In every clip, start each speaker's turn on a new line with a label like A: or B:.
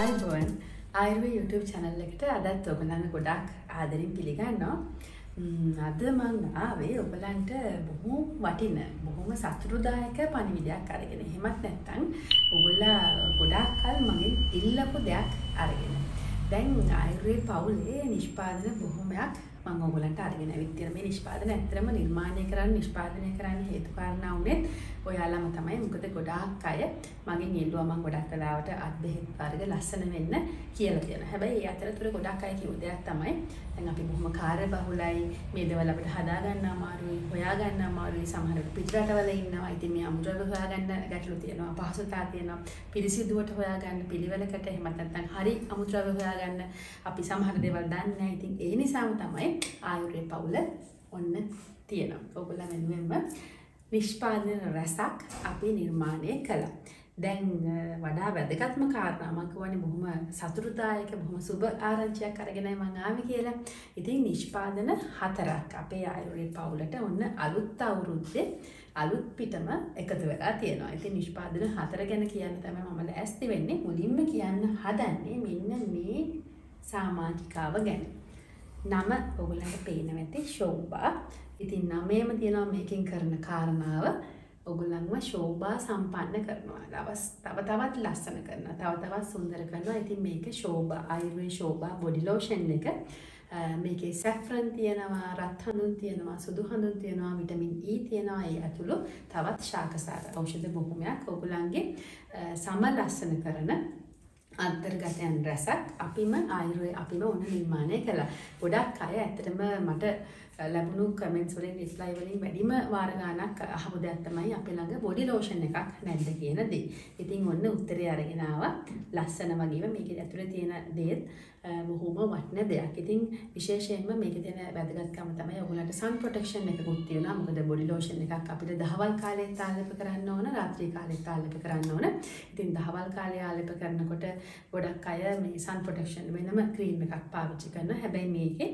A: අයිබෝන් අයිරුව YouTube channel එකට අදත් ඔබලන්න ගොඩක් ආදරින් පිළිගන්නවා. අද මං ආවේ ඔබලන්ට බොහෝ වටින බොහොම සතුරුදායක පණිවිඩයක් අරගෙන. හෙමත් නැත්තං ඔගොල්ලා ගොඩක් කල් මගින් ඉල්ලපු දෙයක් අරගෙන. දැන් අයිරුවේ පවුලේ නිෂ්පාදන බොහොමයක් මං ඔගලන්ට අරගෙන විත්තිර මේ නිෂ්පාදන ඇතරම නිර්මාණය කරන්න නිෂ්පාදනය කරන්න හේතුකාරණ වුනෙත් ඔයාලම තමයි මොකද ගොඩාක් අය මගින් ඉල්ලුවා මං ගොඩක් කලාවට අත් බෙහෙත් වර්ග ලස්සන වෙන්න කියලා තියෙනවා. හැබැයි ඒ අතරතුර ගොඩක් අය කිව්ව දෙයක් තමයි දැන් අපි බොහොම කාර්ය බහුලයි මේ දේවල් අපිට හදා ගන්න අමාරුයි, හොයා ගන්න අමාරුයි. සමහර විට පිටරටවල ඉන්නවා. ඉතින් මේ අමුද්‍රව්‍ය හොයා ගන්න ගැටලු තියෙනවා. පහසුතාව තියෙනවා. පිරිසිදුවට හොයා ගන්න පිළිවෙලකට එහෙම නැත්නම් හරි අමුද්‍රව්‍ය හොයා ගන්න අපි සමහර දේවල් දන්නේ නැහැ. ඉතින් ඒ නිසාම තමයි ආයුර්වේ පවුල ඔන්න තියෙනවා. ඔයගොල්ලෝ වෙනුවෙන්ම නිෂ්පාදන රැසක් අපි නිර්මාණය කළා. දැන් වඩා වැදගත්ම කාරණා මම කියන්නේ බොහොම සතුටුදායක බොහොම සුබ ආරංචියක් අරගෙනයි මම ආවේ කියලා. ඉතින් නිෂ්පාදන හතරක් අපේ ආයුර්වේ පවුලට ඔන්න අලුත් අවුරුද්දේ අලුත් පිටම එකතු වෙලා තියෙනවා. ඉතින් නිෂ්පාදන හතර ගැන කියන්න තමයි මම ලෑස්ති වෙන්නේ. මුලින්ම කියන්න හදන්නේ මෙන්න මේ සමාජිකාව ගැන. නම ඔගොල්ලන්ට පේනවා ඇති ශෝභා. ඉතින් නමේම තියෙනවා මේකෙන් කරන කාරණාව ඔගොල්ලන්ව ශෝභා සම්පන්න කරනවා. දවස් තව තවත් ලස්සන කරනවා. තව තවත් සුන්දර කරනවා. ඉතින් මේක ශෝභා ආයුර්වේද ශෝභා බොඩි ලෝෂන් එක මේකේ සැෆ්‍රන් තියෙනවා, රත් හඳුන් තියෙනවා, සුදු හඳුන් තියෙනවා, විටමින් E තියෙනවා. ඒ ඇතුළු තවත් ශාකසාර ඖෂධ බොහොමයක් ඔයගොල්ලන්ගේ සම ලස්සන කරන අන්තර්ගතයන් රැසක් අපිම ආයුර්වේ අපිම ඔන්න නිර්මාණය කළා. ගොඩක් අය ඇත්තටම මට ලැබුණු කමෙන්ට්ස් වලින් රිප්ලයි වලින් වැඩිම වාර ගාණක් අහපු දෙයක් තමයි අපේ ළඟ බොඩි ලෝෂන් එකක් නැද්ද කියන දේ. ඉතින් ඔන්න උත්තරේ අරගෙන ආවා. ලස්සන වගේම මේකේ ඇතුලේ තියෙන දේත් බොහොම වටින දෙයක්. ඉතින් විශේෂයෙන්ම මේකේ තියෙන වැදගත්කම තමයි ඔයගොල්ලන්ට සන් ප්‍රොටෙක්ෂන් එකකුත් තියෙනවා. මොකද බොඩි ලෝෂන් එකක් අපිට දහවල් කාලේ තාලෙප කරන්න ඕන, රාත්‍රී කාලේ තාලෙප කරන්න ඕන. ඉතින් දහවල් කාලේ ආලෙප කරනකොට ගොඩක් අය මේ සන් ප්‍රොටෙක්ෂන් වෙනම ක්‍රීම් එකක් පාවිච්චි කරනවා. හැබැයි මේකේ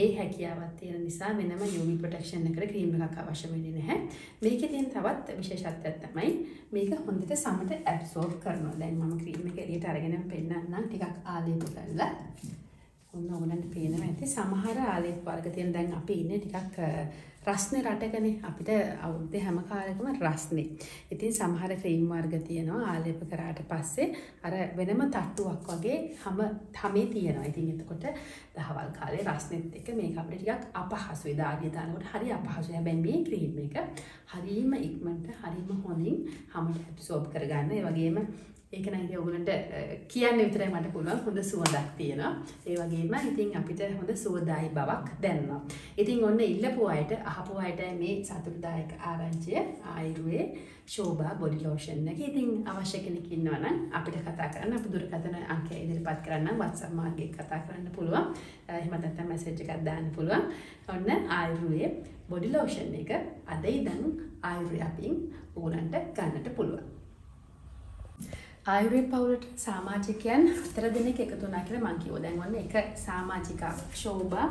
A: ඒ හැකියාවක් තියෙන නිසා වෙනම UV ප්‍රොටෙක්ෂන් එකට ක්‍රීම් එකක් අවශ්‍ය වෙන්නේ නැහැ. මේකේ තියෙන තවත් විශේෂත්වයක් තමයි මේක හොඳට සමට ඇබ්සෝබ් කරනවා. දැන් මම ක්‍රීම් එක එළියට අරගෙන පෙන්නන්නම් ටිකක් ආලේප කරලා. ඔන්න ඕගලන්ට පේනවා ඇති සමහර ආලේප වර්ග තියෙන දැන් අපි ඉන්නේ ටිකක් රස්නේ රටකනේ අපිට අවුරුද්දේ හැම කාලෙකම රස්නේ. ඉතින් සමහර ක්‍රීම් වර්ග තියෙනවා ආලේප කරාට පස්සේ අර වෙනම තට්ටුවක් වගේ හැම හැමේ තියෙනවා. ඉතින් එතකොට දහවල් කාලේ රස්නෙත් එක්ක මේක අපිට ටිකක් අපහසුයි. දාඩිය දානකොට හරි අපහසුයි. හැබැයි මේ ක්‍රීම් එක හරීම ඉක්මනට හරීම හොඳින් හැමට ඇබ්සෝබ් කරගන්න. ඒ වගේම ඒක නම් ඉතින් ඔයගලන්ට කියන්න විතරයි මට පුළුවන් හොඳ සුවඳක් තියෙනවා. ඒ වගේම ඉතින් අපිට හොඳ සුවදායි බවක් දැනෙනවා. ඉතින් ඔන්න ඉල්ලපු අයට අහපු අයට මේ සතුටුදායක ආරංචිය ආයුර්වේ ශෝභා බොඩි ලෝෂන් එක. ඉතින් අවශ්‍ය කෙනෙක් ඉන්නවා නම් අපිට කතා කරන්න අපේ දුරකථන අංකය ඉදිරිපත් කරන්න WhatsApp මාර්ගයෙන් කතා කරන්න පුළුවන්. එහෙම නැත්නම් මැසේජ් එකක් දාන්න පුළුවන්. ඔන්න ආයුර්වේ බොඩි ලෝෂන් එක අද ඉඳන් ආයුර්වේ අපින් ඕනන්ට ගන්නට පුළුවන්. ආයුර්වේද පවුලට සමාජිකයන් හතර දෙනෙක් එකතු වුණා කියලා මං කිව්වා. දැන් ඔන්න එක සමාජිකාවක් ශෝභා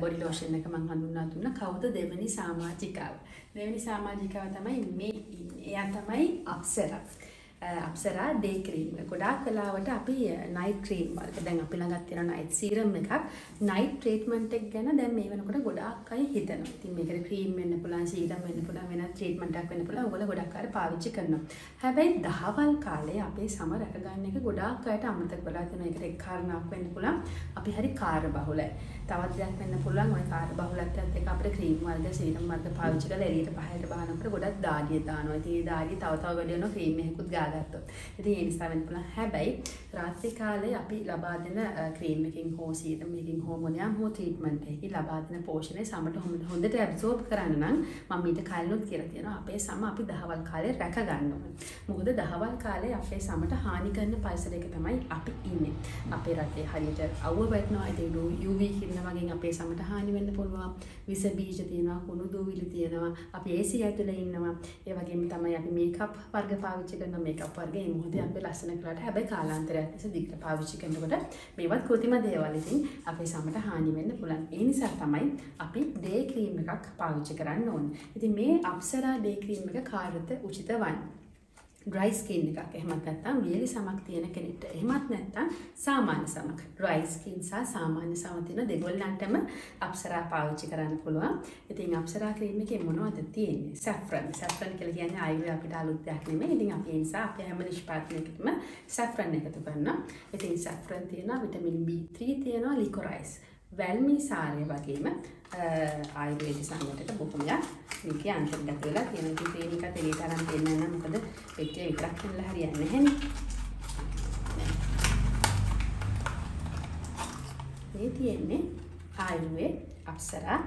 A: බොඩි ලෝෂන් එක මං හඳුන්වා දුන්නා. කවුද දෙවෙනි සමාජිකාව? දෙවෙනි සමාජිකාව තමයි මේ ඉන්නේ. එයා තමයි අප්සරා. අප්සරා ඩේ ක්‍රීම් එක. ගොඩාක් වෙලාවට අපි නයිට් ක්‍රීම් වලට දැන් අපි ළඟත් තියෙන නයිට් සීරම් එකක් නයිට් ට්‍රීට්මන්ට් එක ගැන දැන් මේ වෙනකොට ගොඩාක් අය හිතනවා. ඉතින් මේකට ක්‍රීම් වෙන්න පුළුවන්, සීරම් වෙන්න පුළුවන්, වෙනත් ට්‍රීට්මන්ට් එකක් වෙන්න පුළුවන්. ඔයගොල්ලෝ ගොඩක් අය පාවිච්චි කරනවා. හැබැයි දහවල් කාලේ අපේ සම රැකගන්න එක ගොඩාක් අයට අමතක වෙලා තියෙනවා. ඒකට එක් කාරණාවක් වෙන්න පුළුවන්. අපි හරි කාර්ය බහුලයි. තවත් දෙයක් වෙන්න පුළුවන් ওই කාර්ය බහුලත්වයත් එක්ක අපිට ක්‍රීම් වර්ග, සීරම් වර්ග පාවිච්චි කරලා එළියට පහයට බහනකොට ගොඩක් දාඩිය දානවා. ඉතින් ඒ දාඩිය තව තව වැඩි වෙනවා ක්‍රීම් එකකුත් ගා ගත්තොත්. ඉතින් ඒ නිසා වෙන්න පුළුවන්. හැබැයි රාත්‍රී කාලේ අපි ලබා දෙන ක්‍රීම් එකකින් හෝ සීරම් එකකින් හෝ මොනියම් හෝ ට්‍රීට්මන්ට් එකකින් ලබා දෙන පෝෂණය සමට හොඳට ඇබ්සෝබ් කරන්න නම් මම ඊට කලිනුත් කියලා තියෙනවා අපේ සම අපි දහවල් කාලේ රැක ගන්න ඕනේ. මොකද දහවල් කාලේ අපේ සමට හානි කරන පරිසරයක තමයි අපි ඉන්නේ. අපේ රටේ හරියට අවුව වැටෙනවා. ඒ UV කිරණ ඉන්න වගේ අපේ සමට හානි වෙන්න පුළුවන්. විස බීජ තියෙනවා, කුණු දූවිලි තියෙනවා. අපි AC ඇතුලේ ඉන්නවා. ඒ වගේම තමයි අපි මේකප් වර්ග පාවිච්චි කරන මේකප් වර්ග මේ මොහොතේ අපි ලස්සන කරලාට හැබැයි කාලාන්තරයක් තිස්සේ දිගට පාවිච්චි කරනකොට මේවත් කෘතිම දේවල් ඉතින් අපේ සමට හානි වෙන්න පුළුවන්. ඒ නිසා තමයි අපි ඩේ ක්‍රීම් එකක් පාවිච්චි කරන්න ඕනේ. ඉතින් මේ අප්සරා ඩේ ක්‍රීම් එක කාටද උචිත වන්නේ? ඩ්‍රයි ස්කින් එකක් එහෙමත් නැත්නම් වියලි සමක් තියෙන කෙනෙක්ට එහෙමත් නැත්නම් සාමාන්‍ය සමක් ඩ්‍රයි ස්කින් සහ සාමාන්‍ය සම තියෙන දෙගොල්ලන්ටම අප්සරා පාවිච්චි කරන්න පුළුවන්. ඉතින් අප්සරා ක්‍රීම් එකේ මොනවද තියෙන්නේ? සැෆ්‍රන්. සැෆ්‍රන් කියලා කියන්නේ ආයුර්වේද අපිට අලුත් දෙයක් නෙමෙයි. ඉතින් අපි ඒ නිසා අපේ හැම නිෂ්පාදනයකටම සැෆ්‍රන් එකතු කරනවා. ඉතින් සැෆ්‍රන් තියෙනවා විටමින් B3 තියෙනවා ලිකොරයිස්. වැල්මී සාරය වගේම ආයුර්වේද සංගතයට බොහොමයක් මේකේ අන්තර්ගත වෙලා තියෙන ඉතින් තේනික තේලියට අරන් දෙන්න නම් මොකද පෙට්ටිය විතරක් කරලා හරියන්නේ නැහැනේ. මේ තියෙන්නේ ආයුර්වේද අප්සරා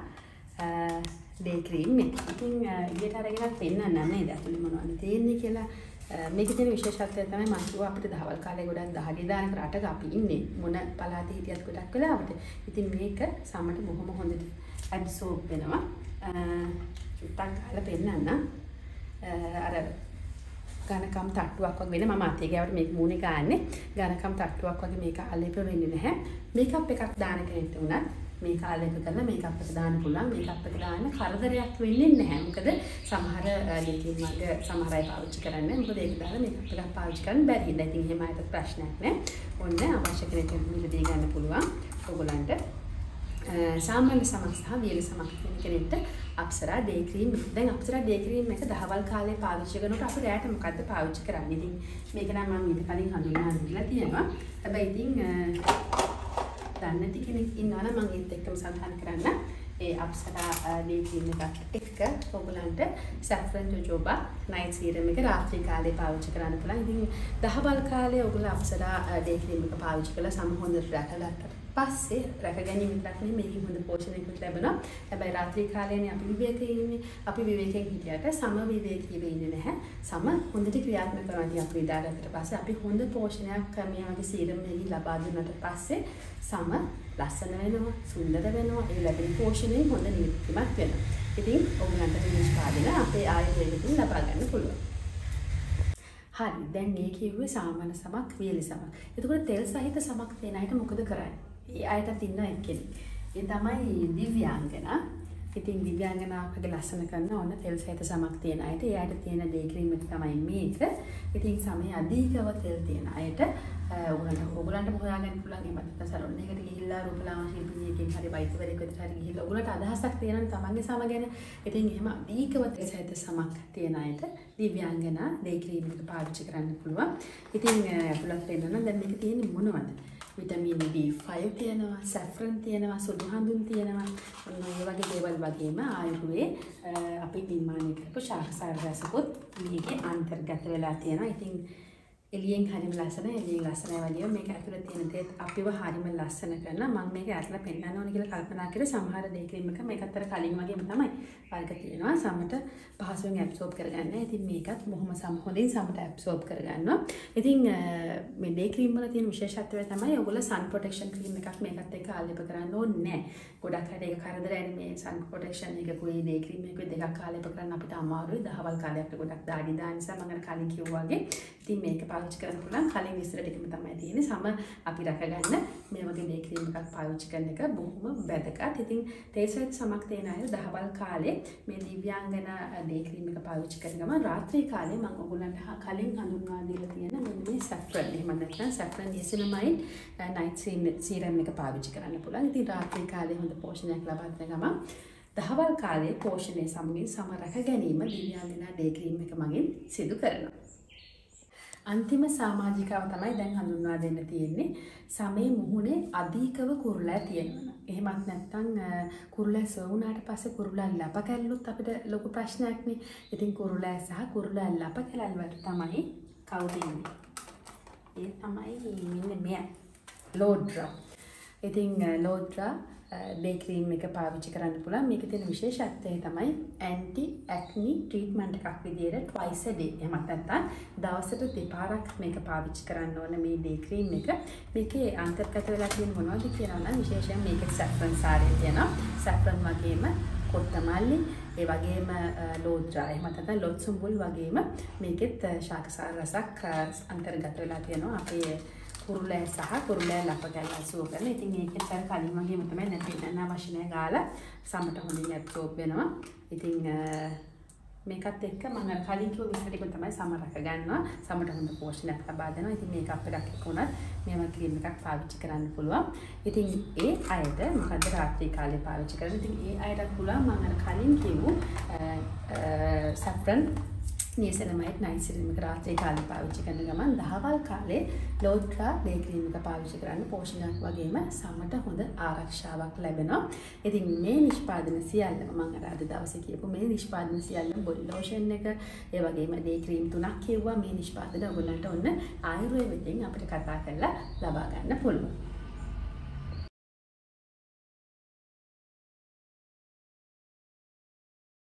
A: ඩේ ක්‍රීම් එක. ඉතින් ඊට අරගෙන පෙන්නන්න නේද? ඇතුලේ මොනවද තියෙන්නේ කියලා මේක තියෙන විශේෂත්වය තමයි මම කිව්වා අපිට දහවල් කාලේ ගොඩක් දහඩිය දානක රටක අපි ඉන්නේ මොන පළාතේ හිටියත් ගොඩක් වෙලාවට. ඉතින් මේක සමට බොහොම හොඳට ඇබ්සෝබ් වෙනවා. චුට්ටක් ගහලා පෙන්නන්න. අර ඝනකම් තට්ටුවක් වගේ වෙන මම අතේ ගාවට මේක මූණේ ගාන්නේ ඝනකම් තට්ටුවක් වගේ මේක ආලේප වෙන්නේ නැහැ. මේකප් එකක් දාන කෙනෙක්ට උනත් මේ කාලයක කරලා මේකප් එක දාන්න පුළුවන් මේකප් එක දාන්න කරදරයක් වෙන්නේ නැහැ. මොකද සමහර ලීකින් වර්ග සමහර අය පාවිච්චි කරන්නේ මොකද ඒක දාලා මේකප් එකක් පාවිච්චි කරන්න බැරි හින්දා. ඉතින් එහෙම අයට ප්‍රශ්නයක් නැහැ. ඔන්න අවශ්‍ය කෙනෙකුට මිලදී ගන්න පුළුවන්. ඔයගොල්ලන්ට සාමාන්‍ය සමක් සහ වියලි සමක් තියෙන කෙනෙක්ට අප්සරා ඩේ ක්‍රීම් දැන් අප්සරා ඩේ ක්‍රීම් එක දහවල් කාලේ පාවිච්චි කරනකොට අපි රැයට මොකද්ද පාවිච්චි කරන්නේ? ඉතින් මේක නම් මම ඊට කලින් හඳුන්වා දීලා තියෙනවා. හැබැයි ඉතින් දන්නේ නැති කෙනෙක් ඉන්නවා නම් මම ඒත් එක්කම සඳහන් කරන්න ඒ අප්සරා ඩේ ක්‍රීම් එකක් එක්ක ඔයගලන්ට සැෆ්‍රන් ජොජෝබා නයිට් සීරම් එක රාත්‍රී කාලේ පාවිච්චි කරන්න පුළුවන්. ඉතින් දහවල් කාලේ ඔයගොල්ලෝ අප්සරා ඩේ ක්‍රීම් එක පාවිච්චි කරලා සම හොඳට රැකගත්තට පස්සේ රැක ගැනීම විතරක් නෙමෙයි මේකෙන් හොඳ පෝෂණයකුත් ලැබෙනවා. හැබැයි රාත්‍රී කාලේනේ අපි විවේකයේ ඉන්නේ. අපි විවේකයෙන් හිටියට සම විවේකීව ඉන්නේ නැහැ. සම හොඳට ක්‍රියාත්මක කරනවා. ඉතින් අපි ඉඳාගත්තට පස්සේ අපි හොඳ පෝෂණයක් මේ වගේ සීරම් එකකින් ලබා දුන්නට පස්සේ සම ලස්සන වෙනවා, සුන්දර වෙනවා. ඒ ලැබෙන පෝෂණයෙන් හොඳ නිවිතිමත් වෙනවා. ඉතින් ඔයගලන්ට මේ නිෂ්පාදන අපේ ආයුර්වේදයෙන් ලබා ගන්න පුළුවන්. හරි දැන් මේ කිව්වේ සාමාන්‍ය සමක් වියලි සමක්. එතකොට තෙල් සහිත සමක් තියෙන අයට මොකද කරන්නේ? ඒ අයටත් ඉන්න එක්කෙනෙක්. ඒ තමයි දිව්‍යාංගනා. ඉතින් දිව්‍යාංගනාවකගේ ලස්සන කරන ඕන තෙල් සහිත සමක් තියෙන අයට එයාට තියෙන ඩේ ක්‍රීම් එක තමයි මේක. ඉතින් සමය අධිකව තෙල් තියෙන අයට ඔයගලන්ට ඔයගලන්ට හොයාගන්න පුළුවන් එහෙම නැත්නම් සලෝන් එකට ගිහිල්ලා රූපලාවන්‍ය ශිල්පිනියකින් හරි වෛද්‍යවරයෙක් වෙත හරි ගිහිල්ලා ඔයගලන්ට අදහසක් තියෙනවා තමන්ගේ සම ගැන. ඉතින් එහෙම අධිකව තෙල් සහිත සමක් තියෙන අයට දිව්‍යාංගනා ඩේ ක්‍රීම් එක පාවිච්චි කරන්න පුළුවන්. ඉතින් ඇතුළත් වෙන්න නම් දැන් මේක තියෙන්නේ මොනවද? විටමින් B5 තියෙනවා, සැෆ්‍රන් තියෙනවා, සුදු හඳුන් තියෙනවා. ඔන්න ඔය වගේ දේවල් වගේම ආයුර්වේ අපි නිර්මාණය කරපු ශාකසාර රසකුත් මේකේ අන්තර්ගත වෙලා තියෙනවා. ඉතින් එළියෙන් හරිම ලස්සන එළියෙන් ලස්සනයි වගේ මේක ඇතුලේ තියෙන දේත් අපිව හරිම ලස්සන කරන මම මේක ඇතුලේ පෙන්නන්න ඕනේ කියලා කල්පනා කරේ සමහර දේ ක්‍රීම් එක මේකත් අර කලින් වගේම තමයි වර්ග තියෙනවා සමට පහසුවෙන් ඇබ්සෝබ් කරගන්න. ඉතින් මේකත් බොහොම සම හොඳින් සමට ඇබ්සෝබ් කරගන්නවා. ඉතින් මේ ඩේ ක්‍රීම් වල තියෙන විශේෂත්වය තමයි ඔයගොල්ලෝ සන් ප්‍රොටෙක්ෂන් ක්‍රීම් එකක් මේකත් එක්ක ආලේප කරන්න ඕනේ නැහැ. ගොඩක් අයට ඒක කරදරයි මේ සන් ප්‍රොටෙක්ෂන් එකකුයි ඩේ ක්‍රීම් එකකුයි දෙකක් ආලේප කරන්න අපිට අමාරුයි. දහවල් කාලයක් ගොඩක් දාඩි දාන නිසා මම කලින් කිව්වා වගේ ඉතින් මේක පාවිච්චි කරන්න පුළුවන් කලින් විස්තර ටිකම තමයි තියෙන්නේ. සම අපි රැකගන්න මේ වගේ ඩේ ක්‍රීම් එකක් පාවිච්චි කරන එක බොහොම වැදගත්. ඉතින් තේසෙත් සමක් තියෙන අය දහවල් කාලේ මේ දිව්‍යාංගන ඩේ ක්‍රීම් එක පාවිච්චි කරන ගමන් රාත්‍රී කාලේ මම ඔයගොල්ලන්ට කලින් හඳුන්වා දීලා තියෙන මෙන්න මේ සැෆ්‍රන්. එහෙම නැත්නම් සැෆ්‍රන් නියසිනමයින් නයිට් සීරම් එක පාවිච්චි කරන්න පුළුවන්. ඉතින් රාත්‍රී කාලේ හොඳ පෝෂණයක් ලබා දෙන ගමන් දහවල් කාලයේ පෝෂණය සමගින් සම රැක ගැනීම දිව්‍යාංගන ඩේ ක්‍රීම් එක මගින් සිදු කරනවා. අන්තිම සමාජිකාව තමයි දැන් හඳුන්වා දෙන්න තියෙන්නේ. සමේ මුහුණේ අධිකව කුරුල්ලා තියෙනවා. එහෙමත් නැත්නම් කුරුල්ලා සවුනාට පස්සේ කුරුල්ලා ලප කැල්ලුත් අපිට ලොකු ප්‍රශ්නයක් නේ. ඉතින් කුරුල්ලා සහ කුරුල්ලා ලප කැලල් වලට තමයි කවුද ඉන්නේ. ඒ තමයි මෙන්න මෙයා. ලෝඩ්‍රා. ඉතින් ලෝඩ්‍රා ඩේ ක්‍රීම් එක පාවිච්චි කරන්න පුළුවන්. මේක තියෙන විශේෂත්වය තමයි ඇන්ටි ඇක්නි ට්‍රීට්මන්ට් එකක් විදියට twice a day. එහෙමත් නැත්නම් දවසට දෙපාරක් මේක පාවිච්චි කරන්න ඕන මේ ඩේ ක්‍රීම් එක. මේකේ අන්තර්ගත වෙලා තියෙන මොනවද කියනවා නම් විශේෂයෙන් මේකේ සැෆ්‍රන් සාරය තියෙනවා සැෆ්‍රන් වගේම කොත්තමල්ලි ඒ වගේම ලෝද්‍රා එහෙම නැත්නම් ලොත්සුම්බුල් වගේම මේකෙත් ශාකසාර රසක් අන්තර්ගත වෙලා තියෙනවා. අපේ කුරුලෑ සහ කුරුලෑ ලප ගැල්ලා සුව කරන. ඉතින් ඒකෙත් අර කලින් වගේම තමයි නැති වෙන අවශ්‍ය නැහැ ගාලා සමට හොඳින් ඇබ්සෝබ් වෙනවා. ඉතින් මේකත් එක්ක මම කලින් කිව්ව විස්තර ටික තමයි සම රැක ගන්නවා. සමට හොඳ පෝෂණයක් ලබා දෙනවා. ඉතින් මේකප් එකක් එක්ක උනත් මේ වගේ ක්‍රීම් එකක් පාවිච්චි කරන්න පුළුවන්. ඉතින් ඒ අයට මොකද රාත්‍රී කාලේ පාවිච්චි කරන්නේ. ඉතින් ඒ අයට පුළුවන් මම අර කලින් කිව්ව සැෆ්‍රන් නියසනමයිත් නයිසිරීමක රාත්‍රී කාලේ පාවිච්චි කරන ගමන් දහවල් කාලේ ලෝත්‍රා ඩේ ක්‍රීම් එක පාවිච්චි කරන්න පෝෂණයක් වගේම සමට හොඳ ආරක්ෂාවක් ලැබෙනවා. ඉතින් මේ නිෂ්පාදන සියල්ලම මම අර අද දවසේ කියපු මේ නිෂ්පාදන සියල්ලම බොඩි ලෝෂන් එක ඒ වගේම ඩේ ක්‍රීම් තුනක් කිව්වා මේ නිෂ්පාදන ඔයගොල්ලන්ට ඔන්න ආයුර්වේදයෙන් අපිට කතා කරලා ලබා ගන්න පුළුවන්.